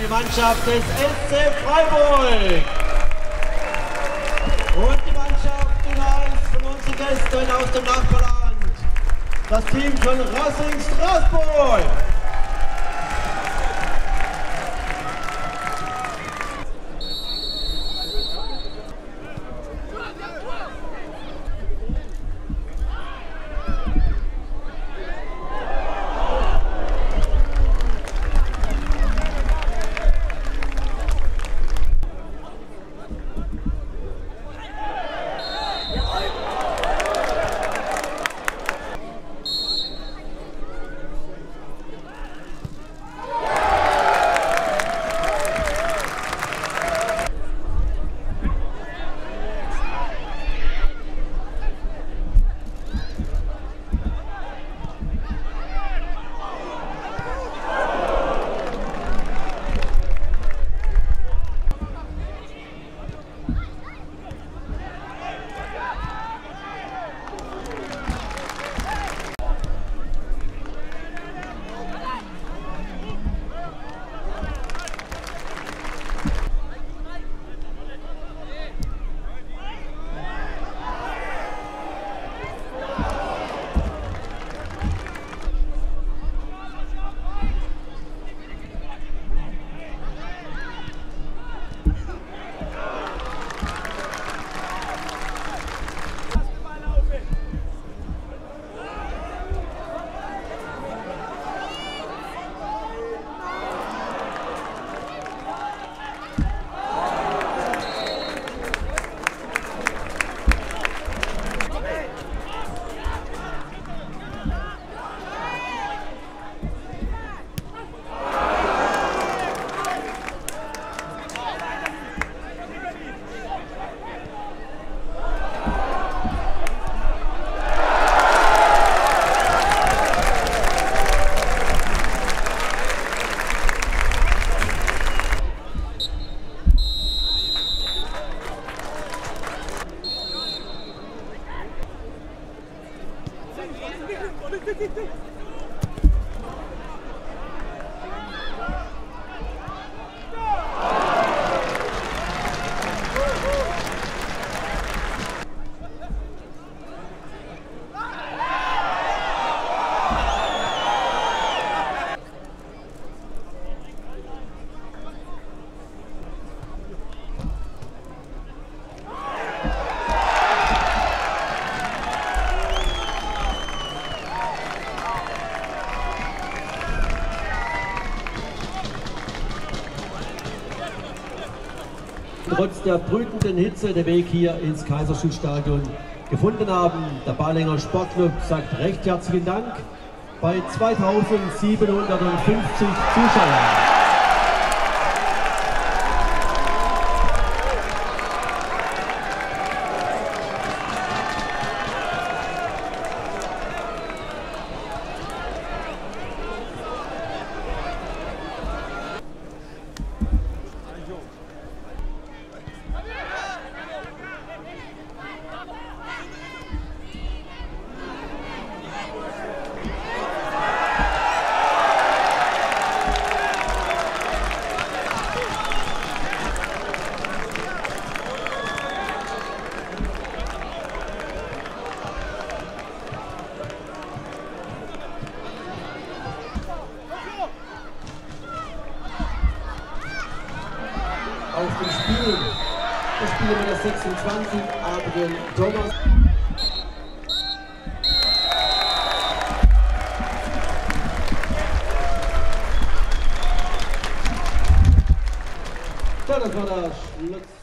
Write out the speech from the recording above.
die Mannschaft des SC Freiburg. Und die Mannschaft Nummer 1 von unseren Gästen aus dem Nachbarland. Das Team von Racing Straßburg. ¡Vete, trotz der brütenden Hitze den Weg hier ins Kaiserstuhlstadion gefunden haben. Der Ballinger Sportclub sagt recht herzlichen Dank bei 2750 Zuschauern. Auf dem Spiel. Das Spiel Nummer 26, Adrian Thomas. So, das war der Schluss.